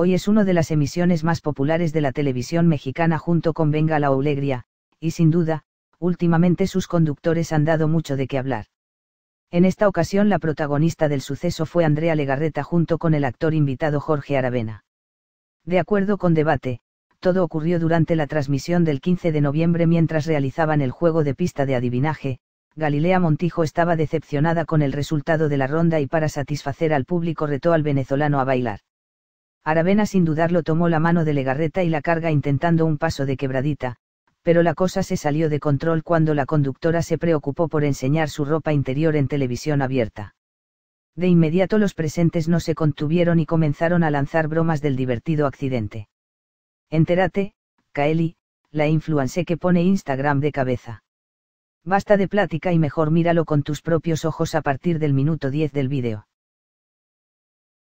Hoy es una de las emisiones más populares de la televisión mexicana junto con Venga la Alegría, y sin duda, últimamente sus conductores han dado mucho de qué hablar. En esta ocasión la protagonista del suceso fue Andrea Legarreta junto con el actor invitado Jorge Aravena. De acuerdo con Debate, todo ocurrió durante la transmisión del 15 de noviembre mientras realizaban el juego de pista de adivinaje, Galilea Montijo estaba decepcionada con el resultado de la ronda y para satisfacer al público retó al venezolano a bailar. Aravena sin dudarlo tomó la mano de Legarreta y la carga intentando un paso de quebradita, pero la cosa se salió de control cuando la conductora se preocupó por enseñar su ropa interior en televisión abierta. De inmediato los presentes no se contuvieron y comenzaron a lanzar bromas del divertido accidente. Entérate, Kaeli, la influencer que pone Instagram de cabeza. Basta de plática y mejor míralo con tus propios ojos a partir del minuto 10 del vídeo.